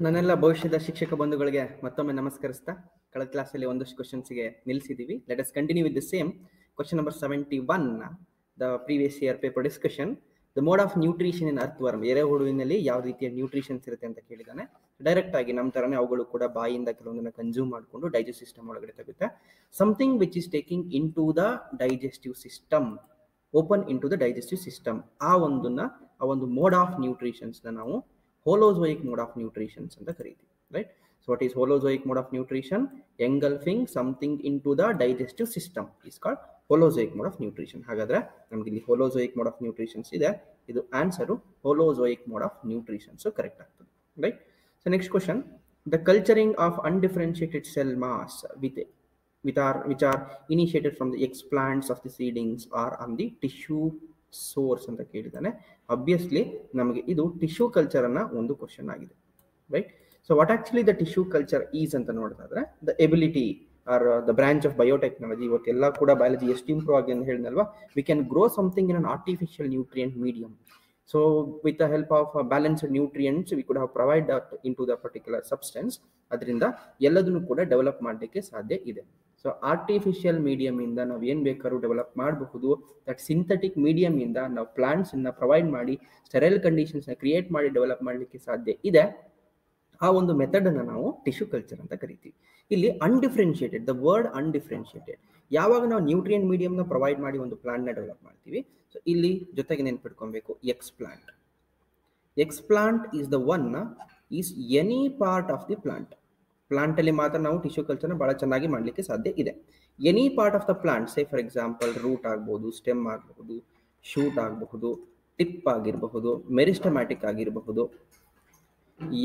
ನನ್ನೆಲ್ಲ ಭವಿಷ್ಯದ ಶಿಕ್ಷಕ ಬಂಧುಗಳಿಗೆ ಮತ್ತೊಮ್ಮೆ ನಮಸ್ಕರಿಸ್ತಾ, ಕಳೆದ ಕ್ಲಾಸಲ್ಲಿ ಒಂದಷ್ಟು ಕ್ವಶನ್ಸ್ಗೆ ನಿಲ್ಲಿಸಿದ್ದೀವಿ let us continue with the same question number seventy one the previous year paper discussion the mode of nutrition in earthworm ಎರೆಹುಳುವಿನಲ್ಲಿ ಯಾವ ರೀತಿಯ ನ್ಯೂಟ್ರಿಷನ್ಸ್ ಇರುತ್ತೆ ಅಂತ ಕೇಳಿದಾನೆ ಡೈರೆಕ್ಟ್ ಆಗಿ ನಮ್ಮ ತರನೇ ಅವುಗಳು ಕೂಡ ಬಾಯಿಯಿಂದ ಕೆಲವೊಂದನ್ನ ಕನ್ಸ್ಯೂಮ್ ಮಾಡಿಕೊಂಡು ಡೈಜೆಸ್ಟ್ ಸಿಸ್ಟಮ್ ಒಳಗಡೆ ತಗುತ್ತೆ something which is taking into the digestive system open into the digestive system ಆ ಒಂದನ್ನ, ಆ ಒಂದು ಮೋಡ್ ಆಫ್ ನ್ಯೂಟ್ರಿಷನ್ಸ್ನ ನಾವು ಹೋಲೋಝೋಯಿಕ್ ಮೋಡ್ ಆಫ್ ನ್ಯೂಟ್ರಿಷನ್ಸ್ ಅಂತ ಕರಿತೀವಿ right so what is holozoic mode of nutrition engulfing something into the digestive system is called holozoic mode of nutrition ಹಾಗಾದ್ರೆ ನಮ್ಗೆ ಇಲ್ಲಿ ಹೋಲೋಝೋಯಿಕ್ ಮೋಡ್ ಆಫ್ ನ್ಯೂಟ್ರಿಷನ್ಸ್ ಇದೆ. ಇದು answer holozoic mode of nutritions correct ಆಗ್ತದೆ right so next question the culturing of undifferentiated cell mass with with are which are initiated from the explants of the seedings or on the tissue source ಅಂತ ಕೇಳಿದ್ದಾನೆ. Obviously ನಮಗೆ ಇದು tissue culture ಅನ್ನ ಒಂದು question ಆಗಿದೆ right so what actually the tissue culture is ಅಂತ ನೋಡಿದ್ರೆ the ability or the branch of biotechnology ಇವತ್ತೆಲ್ಲ ಕೂಡ ಬಯಾಲಜಿ ಎಷ್ಟು ಇಂಪ್ರೂವ್ ಆಗಿದೆ ಅಂತ ಹೇಳಿದ್ನಲ್ವಾ? We can grow something in an artificial nutrient medium so with the help of balanced nutrients we could have provide into the particular substance ಅದರಿಂದ ಎಲ್ಲದನ್ನು ಕೂಡ develop ಮಾಡಲಿಕ್ಕೆ ಸಾಧ್ಯ ಇದೆ. ಸೊ ಆರ್ಟಿಫಿಷಿಯಲ್ ಮೀಡಿಯಂ ಇಂದ ನಾವು ಏನ್ ಬೇಕಾದ್ರೂ ಡೆವಲಪ್ ಮಾಡಬಹುದು. ದಟ್ ಸಿಂಥೆಟಿಕ್ ಮೀಡಿಯಂ ಇಂದ ನಾವು ಪ್ಲಾಂಟ್ಸ್ ಅನ್ನ ಪ್ರೊವೈಡ್ ಮಾಡಿ ಸ್ಟೆರೈಲ್ ಕಂಡೀಷನ್ಸ್ನ ಕ್ರಿಯೇಟ್ ಮಾಡಿ ಡೆವಲಪ್ ಮಾಡಲಿಕ್ಕೆ ಸಾಧ್ಯ ಇದೆ. ಆ ಒಂದು ಮೆಥಡ್ ಅನ್ನ ನಾವು ಟಿಶ್ಯೂ ಕಲ್ಚರ್ ಅಂತ ಕರಿತೀವಿ. ಇಲ್ಲಿ ಅನ್ಡಿಫ್ರೆನ್ಶಿಯೇಟೆಡ್ ದ ವರ್ಡ್ ಅನ್ಡಿಫ್ರೆನ್ಶಿಯೇಟೆಡ್ ಯಾವಾಗ ನಾವು ನ್ಯೂಟ್ರಿಯನ್ ಮೀಡಿಯಂ ನ ಪ್ರೊವೈಡ್ ಮಾಡಿ ಒಂದು ಪ್ಲಾಂಟ್ನ ಡೆವಲಪ್ ಮಾಡ್ತೀವಿ. ಸೊ ಇಲ್ಲಿ ಜೊತೆಗೆ ನೆನ್ಪಿಟ್ಕೊಬೇಕು explant explant is the one is any part of the plant plant ಅಲ್ಲಿ ಮಾತ್ರ ನಾವು ಟಿಶ್ಯೂ ಕಲ್ಚರ್ನ ಬಹಳ ಚೆನ್ನಾಗಿ ಮಾಡಲಿಕ್ಕೆ ಸಾಧ್ಯ ಇದೆ. Any part of the plant say for example root ಆಗಬಹುದು ಸ್ಟೆಮ್ ಆಗಬಹುದು ಶೂಟ್ ಆಗಬಹುದು ಟಿಪ್ ಆಗಿರಬಹುದು ಮೆರಿಸ್ಟಮ್ಯಾಟಿಕ್ ಆಗಿರಬಹುದು,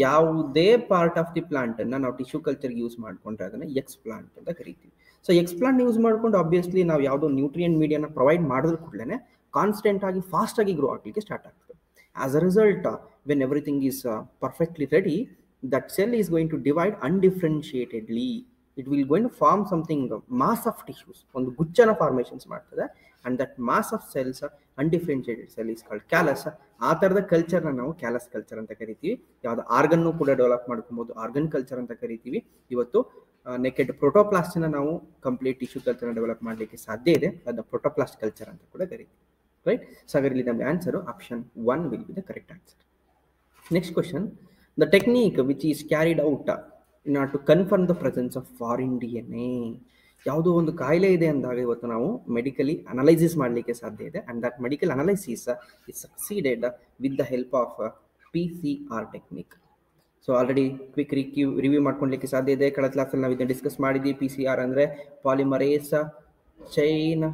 ಯಾವುದೇ ಪಾರ್ಟ್ ಆಫ್ ದಿ ಪ್ಲಾಂಟ್ ಅನ್ನ ನಾವು ಟಿಶ್ಯೂ ಕಲ್ಚರ್ಗೆ ಯೂಸ್ ಮಾಡ್ಕೊಂಡ್ರೆ ಅದನ್ನ ಎಕ್ಸ್ ಪ್ಲಾಂಟ್ ಅಂತ ಕರಿತೀವಿ. ಸೊ ಎಕ್ಸ್ ಪ್ಲಾಂಟ್ ಯೂಸ್ ಮಾಡ್ಕೊಂಡು ಆಬ್ವಿಯಸ್ಲಿ ನಾವು ಯಾವುದೋ ನ್ಯೂಟ್ರಿಯನ್ ಮೀಡಿಯಾನ ಪ್ರೊವೈಡ್ ಮಾಡಿದ್ರು ಕೂಡಲೇ ಕಾನ್ಸ್ಟೆಂಟ್ ಆಗಿ ಫಾಸ್ಟ್ ಆಗಿ ಗ್ರೋ ಆಗಲಿಕ್ಕೆ ಸ್ಟಾರ್ಟ್ ಆಗ್ತದೆ. As a result when everything is perfectly ready that cell is going to divide undifferentiatedly. It will going to form something mass of tissues. ಒಂದು ಗುಚ್ಚನ ಫಾರ್ಮೇಷನ್ಸ್ ಮಾಡ್ತದೆ. And that mass of cells undifferentiated cell is called callus ಆ ಥರದ ಕಲ್ಚರ್ನ ನಾವು callus culture ಅಂತ ಕರಿತೀವಿ. ಯಾವ್ದು ಆರ್ಗನ್ನು ಕೂಡ ಡೆವಲಪ್ ಮಾಡ್ಕೊಬಹುದು ಆರ್ಗನ್ ಕಲ್ಚರ್ ಅಂತ ಕರಿತೀವಿ. ಇವತ್ತು ನೆಕೆಡ್ ಪ್ರೋಟೋಪ್ಲಾಸ್ಟ್ನ ನಾವು ಕಂಪ್ಲೀಟ್ ಟಿಶ್ಯೂ ಕಲ್ಚರ್ನ ಡೆವಲಪ್ ಮಾಡಲಿಕ್ಕೆ ಸಾಧ್ಯ ಇದೆ. ಅದು ಪ್ರೋಟೋಪ್ಲಾಸ್ಟ್ ಕಲ್ಚರ್ ಅಂತ ಕೂಡ ಕರಿತೀವಿ. ರೈಟ್ ಸೊ ಅದರಲ್ಲಿ ನಮ್ಮ answer option one will be the correct answer next question the technique which is carried out in order to confirm the presence of foreign DNA ಯಾವುದೋ ಒಂದು ಕಾಯಿಲೆ ಇದೆ ಅಂದಾಗ ಇವತ್ತು ನಾವು ಮೆಡಿಕಲಿ ಅನಲೈಸಿಸ್ ಮಾಡಲಿಕ್ಕೆ ಸಾಧ್ಯ ಇದೆ. And that medical analysis is succeeded with the help of P C R technique so already quick ರಿಕ್ಯೂ review ಮಾಡ್ಕೊಳ್ಲಿಕ್ಕೆ ಸಾಧ್ಯ ಇದೆ. ಕಳೆದ ಕ್ಲಾಸಲ್ಲಿ ನಾವು ಇದನ್ನ ಡಿಸ್ಕಸ್ ಮಾಡಿದ್ವಿ. ಪಿ ಸಿ ಆರ್ ಅಂದರೆ ಪಾಲಿಮರೇಸ್ ಚೈನ್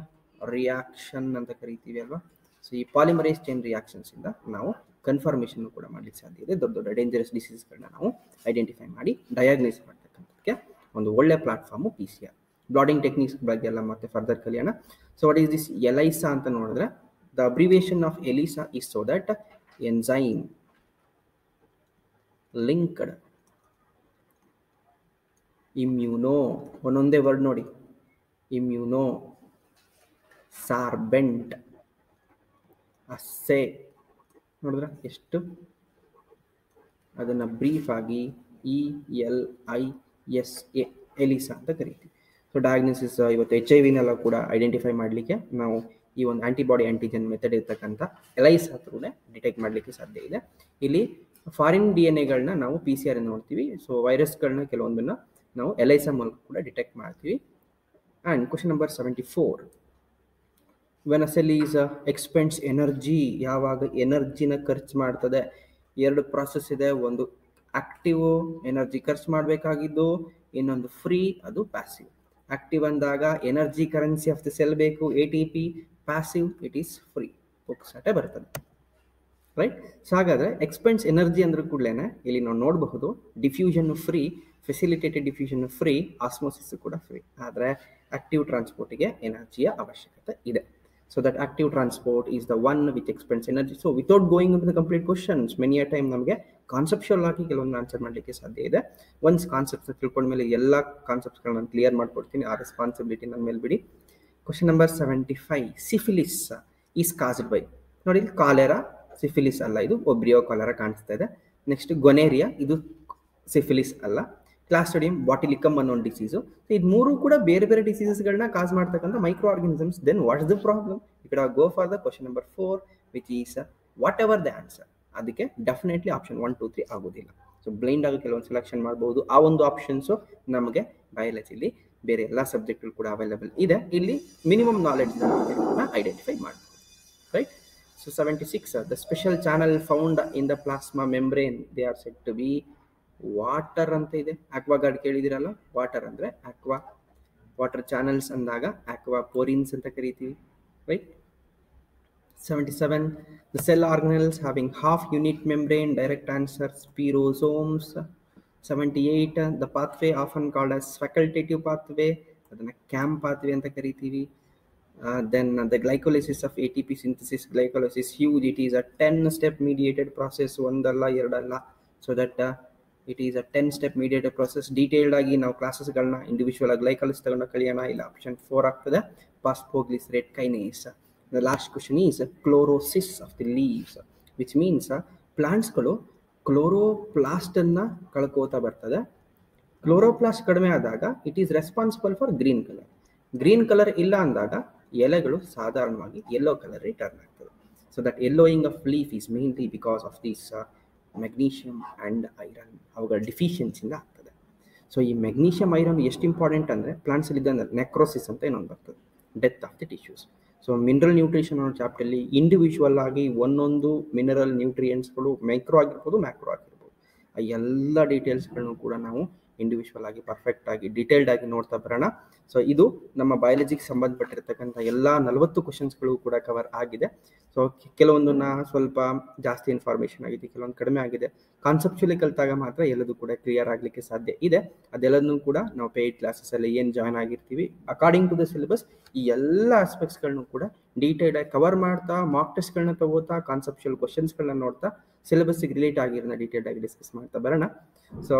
ರಿಯಾಕ್ಷನ್ ಅಂತ ಕರಿತೀವಿ ಅಲ್ವಾ? ಸೊ ಈ ಪಾಲಿಮರೇಸ್ ಚೈನ್ ರಿಯಾಕ್ಷನ್ಸಿಂದ ನಾವು ಕನ್ಫರ್ಮೇಷನ್ ಕೂಡ ಮಾಡಲಿಕ್ಕೆ ಸಾಧ್ಯ ಇದೆ. ದೊಡ್ಡ ದೊಡ್ಡ ಡೇಂಜರಸ್ ಡಿಸೀಸ್ಗಳನ್ನ ನಾವು ಐಡೆಂಟಿಫೈ ಮಾಡಿ ಡಯಾಗ್ನೈಸ್ ಮಾಡ್ತಕ್ಕಂಥದ್ದಕ್ಕೆ ಒಂದು ಒಳ್ಳೆ platform P C R blotting techniques ಬಗ್ಗೆ ಎಲ್ಲ ಮತ್ತೆ ಫರ್ದರ್ ಕಲಿಯೋಣ. So what is this ELISA ಅಂತ ನೋಡಿದ್ರೆ the abbreviation of ELISA is so that enzyme linked immuno ಒಂದೊಂದೇ ವರ್ಡ್ ನೋಡಿ. ಇಮ್ಯೂನೋ ಸಾರ್ಬೆಂಟ್ ಅಸ್ಸೆ ನೋಡಿದ್ರ? ಎಷ್ಟು? ಅದನ್ನು ಬ್ರೀಫ್ ಆಗಿ E L I S A ELISA ಅಂತ ಕರಿತೀವಿ. ಸೊ ಡಯಾಗ್ನೋಸಿಸ್ ಇವತ್ತು ಎಚ್ ಐ ವಿನೆಲ್ಲ ಕೂಡ ಐಡೆಂಟಿಫೈ ಮಾಡಲಿಕ್ಕೆ ನಾವು ಈ ಒಂದು ಆಂಟಿಬಾಡಿ ಆಂಟಿಜನ್ ಮೆಥಡ್ ಇರ್ತಕ್ಕಂಥ ಎಲೈಸ್ ಹತ್ರನೇ ಡಿಟೆಕ್ಟ್ ಮಾಡಲಿಕ್ಕೆ ಸಾಧ್ಯ ಇದೆ. ಇಲ್ಲಿ ಫಾರಿನ್ ಡಿ ಎನ್ ಎಗಳನ್ನ ನಾವು ಪಿ ಸಿ ಆರ್ ನೋಡ್ತೀವಿ. ಸೊ ವೈರಸ್ಗಳನ್ನ ಕೆಲವೊಂದನ್ನು ನಾವು ಎಲೈಸಾ ಮೂಲಕ ಕೂಡ ಡಿಟೆಕ್ಟ್ ಮಾಡ್ತೀವಿ. And question number seventy four when a is expends energy ಯಾವಾಗ ಎನರ್ಜಿನ ಖರ್ಚು ಮಾಡ್ತದೆ, ಎರಡು ಪ್ರಾಸೆಸ್ ಇದೆ. ಒಂದು ಆಕ್ಟಿವ್ ಎನರ್ಜಿ ಖರ್ಚು ಮಾಡಬೇಕಾಗಿದ್ದು, ಇನ್ನೊಂದು ಫ್ರೀ ಅದು ಪ್ಯಾಸಿವ್ ಆಕ್ಟಿವ್ ಅಂದಾಗ energy currency of the cell ಬೇಕು A T P passive it is free ಪುಕ್ಸಟೆ ಬರ್ತದೆ. ರೈಟ್ ಸೊ ಹಾಗಾದರೆ ಎಕ್ಸ್ಪೆನ್ಸ್ ಎನರ್ಜಿ ಅಂದ್ರೆ ಕೂಡಲೇ ಇಲ್ಲಿ ನಾವು ನೋಡಬಹುದು diffusion free facilitated diffusion free osmosis ಕೂಡ ಫ್ರೀ ಆದರೆ ಆಕ್ಟಿವ್ ಟ್ರಾನ್ಸ್ಪೋರ್ಟಿಗೆ ಎನರ್ಜಿಯ ಅವಶ್ಯಕತೆ ಇದೆ. So that active transport is the one which expense energy so without going into the complete questions many a time ನಮಗೆ ಕಾನ್ಸೆಪ್ಷುವಲ್ ಆಗಿ ಕೆಲವೊಂದು ಆನ್ಸರ್ ಮಾಡಲಿಕ್ಕೆ ಸಾಧ್ಯ ಇದೆ. ಒನ್ಸ್ ಕಾನ್ಸೆಪ್ಟ್ಸ್ ತಿಳ್ಕೊಂಡ್ಮೇಲೆ ಎಲ್ಲ ಕಾನ್ಸೆಪ್ಟ್ಸ್ಗಳನ್ನ ನಾನು ಕ್ಲಿಯರ್ ಮಾಡ್ಕೊಡ್ತೀನಿ, ಆ ರೆಸ್ಪಾನ್ಸಿಬಿಲಿಟಿ ನನ್ನ ಮೇಲೆ ಬಿಡಿ. Question number seventy five syphilis is caused by ನೋಡಿ ಕಾಲೆರಾ ಸಿಫಿಲಿಸ್ ಅಲ್ಲ, ಇದು ಒಬ್ರಿಯೋ ಕಾಲೆರಾ ಕಾಣಿಸ್ತಾ ಇದೆ. ನೆಕ್ಸ್ಟ್ ಗೊನೇರಿಯಾ ಇದು ಸಿಫಿಲಿಸ್ ಅಲ್ಲ. ಕ್ಲಾಸ್ಟೋಡಿಯಂ ಬಾಟಿಲಿಕಮ್ ಅನ್ನೋ ಒಂದು ಡಿಸೀಸು ಇದು ಮೂರು ಕೂಡ ಬೇರೆ ಬೇರೆ ಡಿಸೀಸಸ್ಗಳನ್ನ ಕಾಸ್ ಮಾಡ್ತಕ್ಕಂಥ micro organisms then what is the problem ಈ ಕಡೆ go for the question number four which is whatever the answer ಅದಕ್ಕೆ definitely option one two three ಆಗೋದಿಲ್ಲ. ಸೊ ಬ್ಲೈಂಡ್ ಆಗಿ ಕೆಲವೊಂದು ಸೆಲೆಕ್ಷನ್ ಮಾಡ್ಬೋದು. ಆ ಒಂದು ಆಪ್ಷನ್ಸು ನಮಗೆ ಬಯಾಲಜಿಲಿ ಬೇರೆ ಎಲ್ಲ ಸಬ್ಜೆಕ್ಟ್ಗಳು ಕೂಡ ಅವೈಲೇಬಲ್ ಇದೆ. ಇಲ್ಲಿ ಮಿನಿಮಮ್ ನಾಲೆಡ್ಜ್ ಐಡೆಂಟಿಫೈ ಮಾಡ್ಬೋದು. Right so seventy six the special channel found in the plasma membrane they are set to be water ಅಂತ ಇದೆ. ಆಕ್ವಾ ಗಾರ್ಡ್ ಕೇಳಿದಿರಲ್ಲ ವಾಟರ್ ಅಂದ್ರೆ ಆಕ್ವಾ ವಾಟರ್ ಚಾನಲ್ಸ್ ಅಂದಾಗ ಆಕ್ವಾ ಪೋರಿನ್ಸ್ ಅಂತ ಕರಿತೀವಿ. Right seventy 77 cell organelles having half half membrane direct answer spherosomes seventy 78 the pathway often called as facultative pathway ಅದನ್ನ CAM pathway ಅಂತ ಕರಿತೀವಿ. Then the glycolysis of A T P synthesis glycolysis huge it is a ten step mediated process ಒಂದಲ್ಲ, ಎರಡಲ್ಲ so that it is a ten step mediate process detailed ಆಗಿ ನಾವು ಕ್ಲಾಸಸ್ಗಳನ್ನ individual ಆಗಿ ಲೈಕಲ್ಸ್ ತಗೊಂಡು ಕಲಿಯೋಣ. ಇಲ್ಲ ಆಪ್ಷನ್ ಫೋರ್ ಆಗ್ತದೆ. Phosphoglycerate kinase question is question chlorosis of the leaves, which means means ಪ್ಲಾಂಟ್ಸ್ಗಳು chloroplast ಅನ್ನ ಕಳ್ಕೋತಾ ಬರ್ತದೆ. ಕ್ಲೋರೋಪ್ಲಾಸ್ಟ್ ಕಡಿಮೆ ಆದಾಗ it is responsible for green colour green colour ಇಲ್ಲ ಅಂದಾಗ ಎಲೆಗಳು ಸಾಧಾರಣವಾಗಿ ಯೆಲ್ಲೋ ಕಲರ್ ರಿಟರ್ನ್ ಆಗ್ತದೆ. So that yellowing of leaf is mainly because of this magnesium and iron ಅವುಗಳ ಡಿಫಿಷಿಯನ್ಸಿಂದ ಆಗ್ತದೆ. ಸೊ ಈ ಮೆಗ್ನೀಷಿಯಮ್ ಐರನ್ ಎಷ್ಟು ಇಂಪಾರ್ಟೆಂಟ್ ಅಂದರೆ ಪ್ಲಾಂಟ್ಸಲ್ಲಿ ಇದ್ದಂದ್ರೆ ನೆಕ್ರೋಸಿಸ್ ಅಂತ ಏನೊಂದು ಬರ್ತದೆ. Death of the tissues so mineral nutrition ಅನ್ನೋ ಚಾಪ್ಟರ್ಲಿ ಇಂಡಿವಿಜುವಲ್ ಆಗಿ ಒಂದೊಂದು ಮಿನರಲ್ ನ್ಯೂಟ್ರಿಯೆಂಟ್ಸ್ಗಳು ಮೈಕ್ರೋ ಆಗಿರ್ಬೋದು ಮ್ಯಾಕ್ರೋ ಆಗಿರ್ಬೋದು. ಆ ಎಲ್ಲ ಡೀಟೇಲ್ಸ್ಗಳನ್ನು ಕೂಡ ನಾವು ಇಂಡಿವಿಜುವಲ್ ಆಗಿ ಪರ್ಫೆಕ್ಟ್ ಆಗಿ ಡೀಟೇಲ್ಡ್ ಆಗಿ ನೋಡ್ತಾ ಬರೋಣ. ಸೊ ಇದು ನಮ್ಮ ಬಯಾಲಜಿಗೆ ಸಂಬಂಧಪಟ್ಟಿರ್ತಕ್ಕಂಥ ಎಲ್ಲ ನಲವತ್ತು ಕ್ವಶನ್ಸ್ಗಳು ಕೂಡ ಕವರ್ ಆಗಿದೆ. ಸೊ ಕೆಲವೊಂದನ್ನ ಸ್ವಲ್ಪ ಜಾಸ್ತಿ ಇನ್ಫಾರ್ಮೇಷನ್ ಆಗಿದೆ, ಕೆಲವೊಂದು ಕಡಿಮೆ ಆಗಿದೆ. ಕಾನ್ಸೆಪ್ಚುಲಿ ಕಲಿತಾಗ ಮಾತ್ರ ಎಲ್ಲದೂ ಕೂಡ ಕ್ಲಿಯರ್ ಆಗಲಿಕ್ಕೆ ಸಾಧ್ಯ ಇದೆ. ಅದೆಲ್ಲದನ್ನು ಕೂಡ ನಾವು ಪೇಯ್ಡ್ ಕ್ಲಾಸಸ್ಸಲ್ಲಿ ಏನು ಜಾಯ್ನ್ ಆಗಿರ್ತೀವಿ ಅಕಾರ್ಡಿಂಗ್ ಟು ದ ಸಿಲೆಬಸ್ ಈ ಎಲ್ಲ ಆಸ್ಪೆಕ್ಟ್ಸ್ಗಳನ್ನು ಕೂಡ ಡೀಟೇಲ್ಡ್ ಆಗಿ ಕವರ್ ಮಾಡ್ತಾ ಮಾಕ್ ಟೆಸ್ಟ್ಗಳನ್ನ ತಗೋತಾ ಕಾನ್ಸೆಪ್ಚುಯಲ್ ಕ್ವಶನ್ಸ್ಗಳನ್ನ ನೋಡ್ತಾ ಸಿಲೆಬಸ್ಸಿಗೆ ರಿಲೇಟ್ ಆಗಿರೋದನ್ನ ಡೀಟೇಲ್ಡ್ ಆಗಿ ಡಿಸ್ಕಸ್ ಮಾಡ್ತಾ ಬರೋಣ. So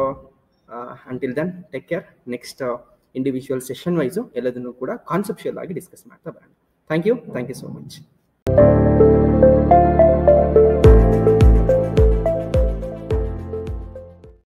until then take care next individual session wise ಎಲ್ಲದನ್ನು ಕೂಡ ಕಾನ್ಸೆಪ್ಷುಯಲ್ ಆಗಿ ಡಿಸ್ಕಸ್ ಮಾಡ್ತಾ ಬರೋಣ. Thank you thank you so much